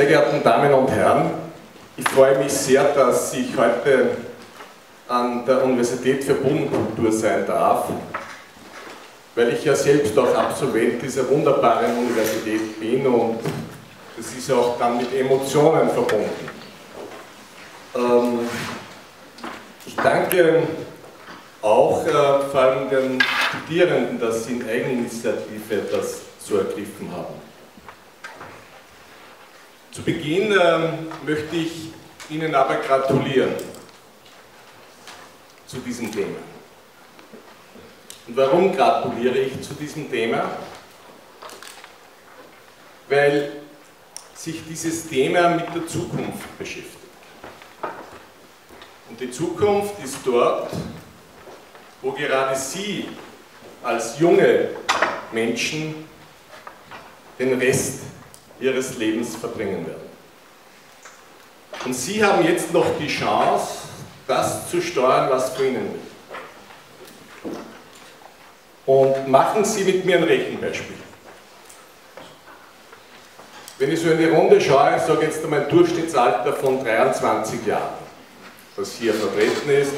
Sehr geehrten Damen und Herren, ich freue mich sehr, dass ich heute an der Universität für Bodenkultur sein darf, weil ich ja selbst auch Absolvent dieser wunderbaren Universität bin und das ist auch dann mit Emotionen verbunden. Ähm, ich danke auch äh, vor allem den Studierenden, dass sie in Eigeninitiative das so ergriffen haben. Zu Beginn ähm, möchte ich Ihnen aber gratulieren zu diesem Thema. Und warum gratuliere ich zu diesem Thema? Weil sich dieses Thema mit der Zukunft beschäftigt. Und die Zukunft ist dort, wo gerade Sie als junge Menschen den Rest Ihres Lebens verbringen werden. Und Sie haben jetzt noch die Chance, das zu steuern, was vor Ihnen liegt. Und machen Sie mit mir ein Rechenbeispiel. Wenn ich so in die Runde schaue, ich sage jetzt einmal ein Durchschnittsalter von 23 Jahren, das hier vertreten ist.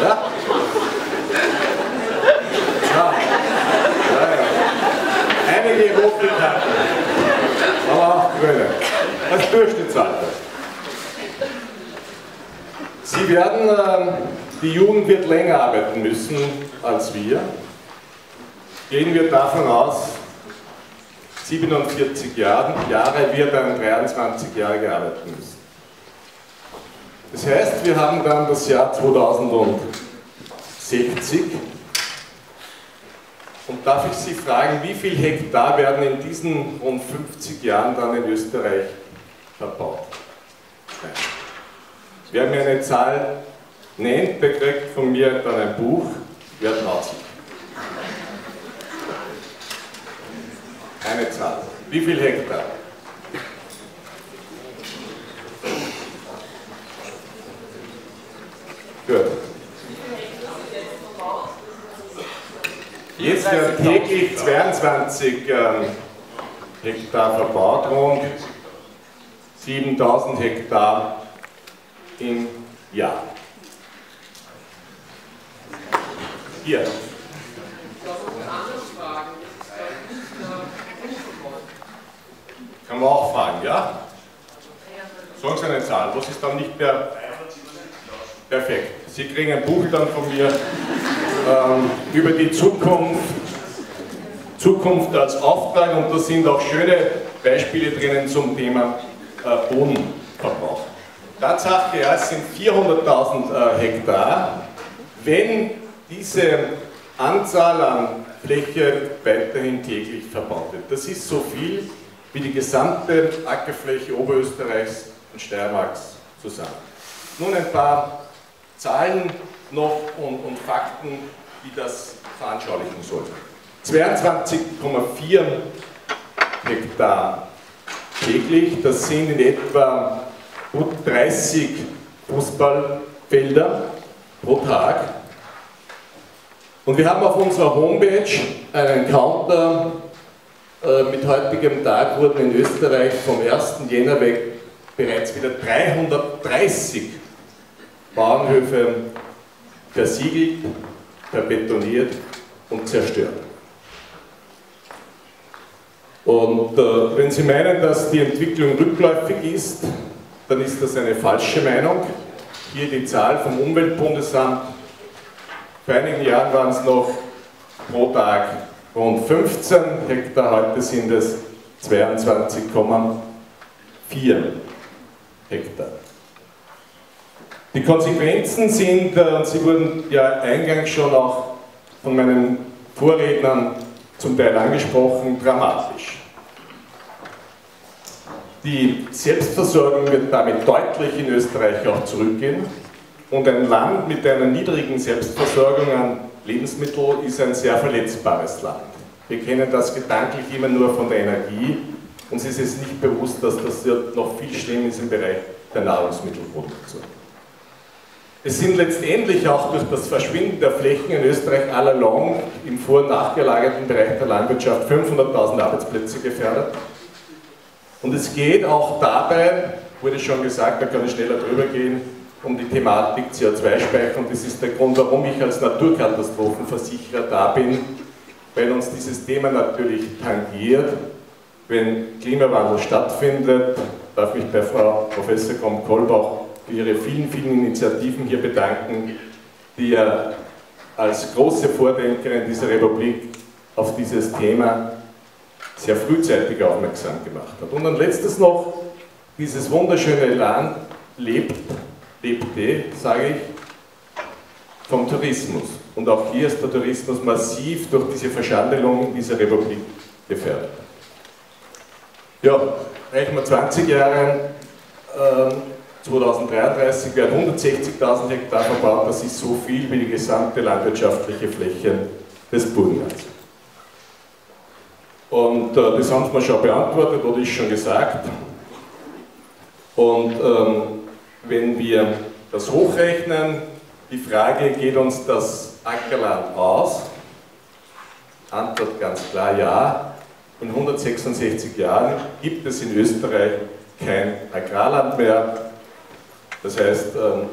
Ja? Ja. Ja, ja. Einige Rotlichkeiten, aber auch grüne. Das Durchschnittsalter. Sie werden, äh, die Jugend wird länger arbeiten müssen als wir gehen wir davon aus, 47 Jahre, Jahre wird ein 23-Jähriger arbeiten müssen. Das heißt, wir haben dann das Jahr 2060 und darf ich Sie fragen, wie viel Hektar werden in diesen rund 50 Jahren dann in Österreich verbaut? Wer mir eine Zahl nennt, bekriegt von mir dann ein Buch, wer traut sich? Eine Zahl. Wie viel Hektar? Gut. Jetzt werden täglich 22 ähm, Hektar verbaut, rund 7000 Hektar im Jahr. Hier. Kann man auch fragen, ja? Sagen Sie eine Zahl, was ist dann nicht mehr perfekt? Sie kriegen ein Buch dann von mir ähm, über die Zukunft, Zukunft als Auftrag und da sind auch schöne Beispiele drinnen zum Thema äh, Bodenverbrauch. Tatsache, ja, es sind 400.000 äh, Hektar. Wenn diese Anzahl an Fläche weiterhin täglich verbaut wird, das ist so viel, wie die gesamte Ackerfläche Oberösterreichs und Steiermarks zusammen. Nun ein paar Zahlen noch und, und Fakten, die das veranschaulichen sollen. 22,4 Hektar täglich, das sind in etwa gut 30 Fußballfelder pro Tag. Und wir haben auf unserer Homepage einen Counter äh, mit heutigem Tag wurden in Österreich vom 1. Jänner weg bereits wieder 330 Bauernhöfe versiegelt, verbetoniert und zerstört. Und äh, wenn Sie meinen, dass die Entwicklung rückläufig ist, dann ist das eine falsche Meinung. Hier die Zahl vom Umweltbundesamt. Vor einigen Jahren waren es noch pro Tag rund 15 Hektar, heute sind es 22,4 Hektar. Die Konsequenzen sind, äh, und sie wurden ja eingangs schon auch von meinen Vorrednern zum Teil angesprochen, dramatisch. Die Selbstversorgung wird damit deutlich in Österreich auch zurückgehen und ein Land mit einer niedrigen Selbstversorgung an Lebensmittel ist ein sehr verletzbares Land. Wir kennen das gedanklich immer nur von der Energie. Uns ist es nicht bewusst, dass das noch viel schlimmer ist im Bereich der Nahrungsmittelproduktion. Es sind letztendlich auch durch das Verschwinden der Flächen in Österreich allalong im vor- und nachgelagerten Bereich der Landwirtschaft 500.000 Arbeitsplätze gefährdet. Und es geht auch dabei, wurde schon gesagt, da kann ich schneller drüber gehen, um die Thematik CO2-Speicher. Und das ist der Grund, warum ich als Naturkatastrophenversicherer da bin, weil uns dieses Thema natürlich tangiert. Wenn Klimawandel stattfindet, darf mich bei Frau Professor Krom-Kolbach für ihre vielen, vielen Initiativen hier bedanken, die ja als große Vordenkerin dieser Republik auf dieses Thema sehr frühzeitig aufmerksam gemacht hat. Und dann letztes noch, dieses wunderschöne Land lebt, lebte, sage ich, vom Tourismus. Und auch hier ist der Tourismus massiv durch diese Verschandelung dieser Republik gefährdet. Ja, reichen wir 20 Jahre, ähm, 2033 werden 160.000 Hektar verbaut, das ist so viel wie die gesamte landwirtschaftliche Fläche des Burgenlands. Und äh, das haben Sie mir schon beantwortet oder ist schon gesagt. Und ähm, wenn wir das hochrechnen, die Frage, geht uns das Ackerland aus? Antwort ganz klar ja. In 166 Jahren gibt es in Österreich kein Agrarland mehr. Das heißt, ähm,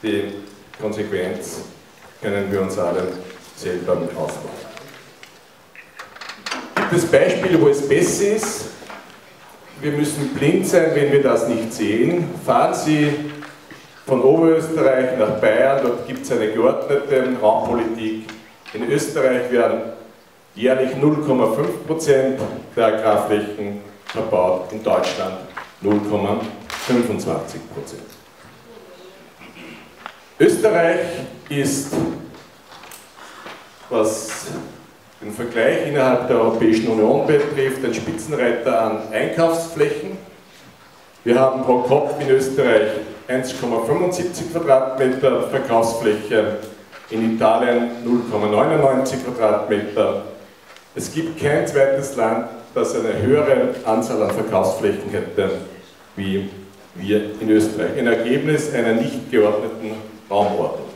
die Konsequenz können wir uns alle selber ausmachen. Gibt es Beispiele, wo es besser ist? Wir müssen blind sein, wenn wir das nicht sehen. Fahren Sie von Oberösterreich nach Bayern, dort gibt es eine geordnete Raumpolitik. In Österreich werden jährlich 0,5% der Agrarflächen verbaut, in Deutschland 0,25%. Österreich ist, was den Vergleich innerhalb der Europäischen Union betrifft, ein Spitzenreiter an Einkaufsflächen. Wir haben pro Kopf in Österreich 1,75 Quadratmeter Verkaufsfläche, in Italien 0,99 Quadratmeter. Es gibt kein zweites Land, das eine höhere Anzahl an Verkaufsflächen hätte wie wir in Österreich. Ein Ergebnis einer nicht geordneten Raumordnung.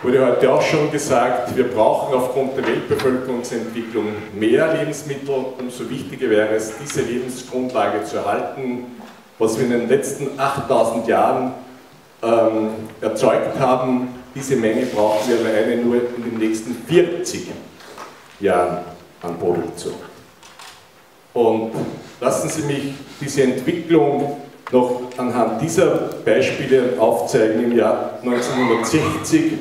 Wurde heute auch schon gesagt, wir brauchen aufgrund der Weltbevölkerungsentwicklung mehr Lebensmittel. Umso wichtiger wäre es, diese Lebensgrundlage zu erhalten, was wir in den letzten 8000 Jahren ähm, erzeugt haben. Diese Menge brauchen wir alleine nur in den nächsten 40 Jahren an Produktion. Und lassen Sie mich diese Entwicklung noch anhand dieser Beispiele aufzeigen. Im Jahr 1960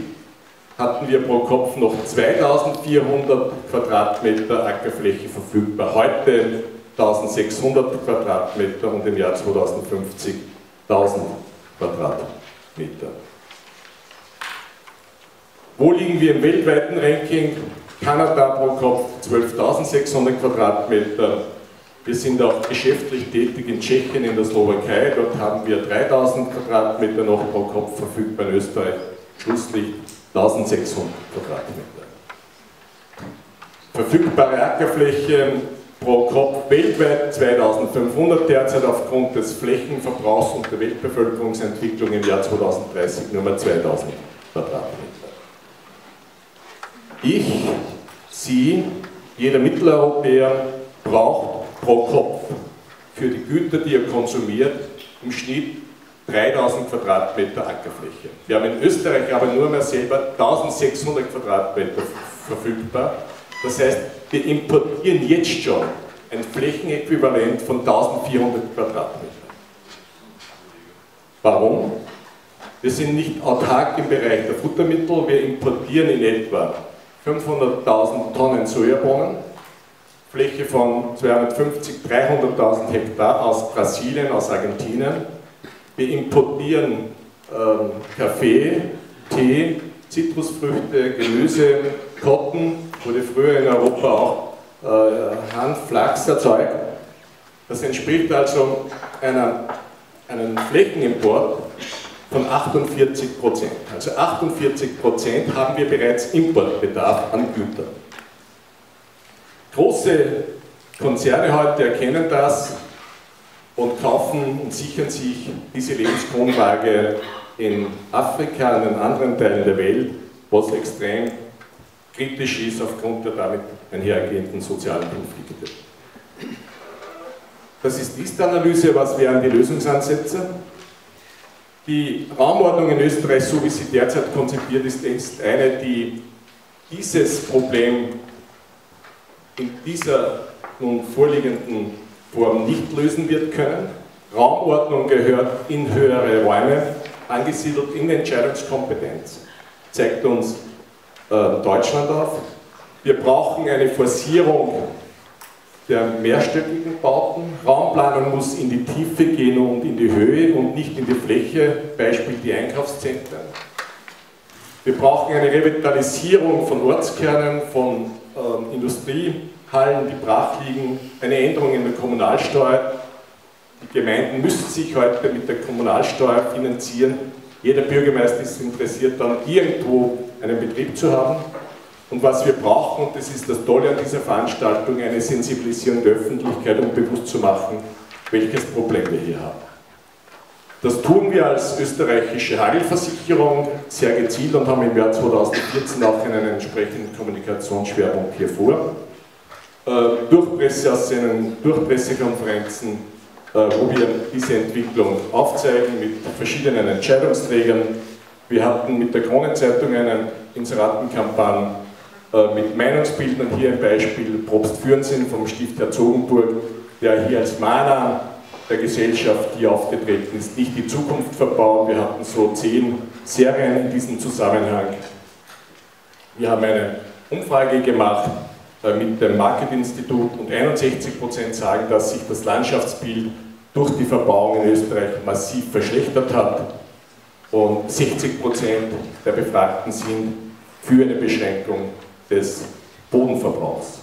hatten wir pro Kopf noch 2400 Quadratmeter Ackerfläche verfügbar. Heute 1600 Quadratmeter und im Jahr 2050 1000 Quadratmeter. Wo liegen wir im weltweiten Ranking? Kanada pro Kopf 12.600 Quadratmeter, wir sind auch geschäftlich tätig in Tschechien, in der Slowakei. Dort haben wir 3000 Quadratmeter noch pro Kopf verfügbar. In Österreich schlusslich 1600 Quadratmeter. Verfügbare Ackerfläche pro Kopf weltweit 2500 derzeit aufgrund des Flächenverbrauchs und der Weltbevölkerungsentwicklung im Jahr 2030 nur mal 2000 Quadratmeter. Ich, Sie, jeder Mitteleuropäer braucht pro Kopf für die Güter, die er konsumiert, im Schnitt 3000 Quadratmeter Ackerfläche. Wir haben in Österreich aber nur mehr selber 1600 Quadratmeter verfügbar. Das heißt, wir importieren jetzt schon ein Flächenäquivalent von 1400 Quadratmetern. Warum? Wir sind nicht autark im Bereich der Futtermittel, wir importieren in etwa 500.000 Tonnen Sojabohnen, Fläche von 250.000, 300.000 Hektar aus Brasilien, aus Argentinien. Wir importieren ähm, Kaffee, Tee, Zitrusfrüchte, Gemüse, Kotten, wurde früher in Europa auch äh, Hanf, erzeugt. Das entspricht also einer, einem Flächenimport von 48 Prozent. Also 48 Prozent haben wir bereits Importbedarf an Gütern. Große Konzerne heute erkennen das und kaufen und sichern sich diese Lebensgrundlage in Afrika und in anderen Teilen der Welt, was extrem kritisch ist aufgrund der damit einhergehenden sozialen Konflikte. Das ist die Ist-Analyse. Was wären die Lösungsansätze? Die Raumordnung in Österreich, so wie sie derzeit konzipiert ist, ist eine, die dieses Problem in dieser nun vorliegenden Form nicht lösen wird können. Raumordnung gehört in höhere Räume, angesiedelt in Entscheidungskompetenz, zeigt uns äh, Deutschland auf. Wir brauchen eine Forcierung der mehrstöckigen Bauten. Raumplanung muss in die Tiefe gehen und in die Höhe und nicht in die Fläche, Beispiel die Einkaufszentren. Wir brauchen eine Revitalisierung von Ortskernen, von äh, Industriehallen, die brach liegen, eine Änderung in der Kommunalsteuer. Die Gemeinden müssen sich heute mit der Kommunalsteuer finanzieren. Jeder Bürgermeister ist interessiert, dann irgendwo einen Betrieb zu haben. Und was wir brauchen, und das ist das Tolle an dieser Veranstaltung, eine Sensibilisierung der Öffentlichkeit, um bewusst zu machen, welches Problem wir hier haben. Das tun wir als österreichische Hagelversicherung sehr gezielt und haben im Jahr 2014 auch einen entsprechenden Kommunikationsschwerpunkt hier vor. Äh, durch Presseaussendungen, durch Pressekonferenzen, äh, wo wir diese Entwicklung aufzeigen mit verschiedenen Entscheidungsträgern. Wir hatten mit der Kronenzeitung eine Inseratenkampagne äh, mit Meinungsbildnern. Hier ein Beispiel, Probst Fürnsinn vom Stift Herzogenburg, der hier als Mahner der Gesellschaft, die aufgetreten ist, nicht die Zukunft verbauen. Wir hatten so zehn Serien in diesem Zusammenhang. Wir haben eine Umfrage gemacht äh, mit dem Market-Institut und 61% sagen, dass sich das Landschaftsbild durch die Verbauung in Österreich massiv verschlechtert hat und 60% der Befragten sind für eine Beschränkung des Bodenverbrauchs.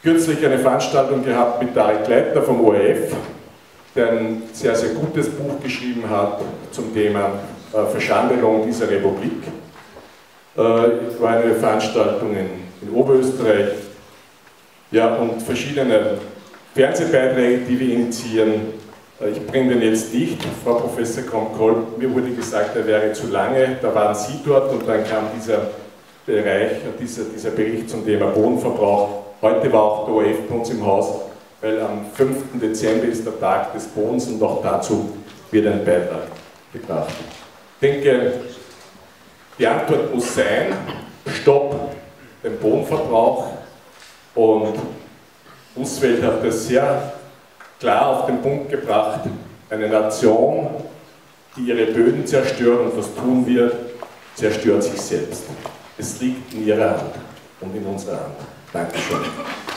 Kürzlich eine Veranstaltung gehabt mit Tarek Leitner vom ORF, der ein sehr, sehr gutes Buch geschrieben hat zum Thema äh, Verschandelung dieser Republik. Äh, war eine Veranstaltung in, in Oberösterreich ja, und verschiedene Fernsehbeiträge, die wir initiieren. Äh, ich bringe den jetzt nicht, Frau Professor Kronkoll, mir wurde gesagt, er wäre zu lange, da waren Sie dort und dann kam dieser Bereich, dieser, dieser Bericht zum Thema Bodenverbrauch. Heute war auch der OF bei uns im Haus, weil am 5. Dezember ist der Tag des Bodens und auch dazu wird ein Beitrag gebracht. Ich denke, die Antwort muss sein, stopp den Bodenverbrauch und Roosevelt hat das sehr klar auf den Punkt gebracht, eine Nation, die ihre Böden zerstört, und was tun wir, zerstört sich selbst. Es liegt in ihrer Hand und in unserer Hand. Так, еще.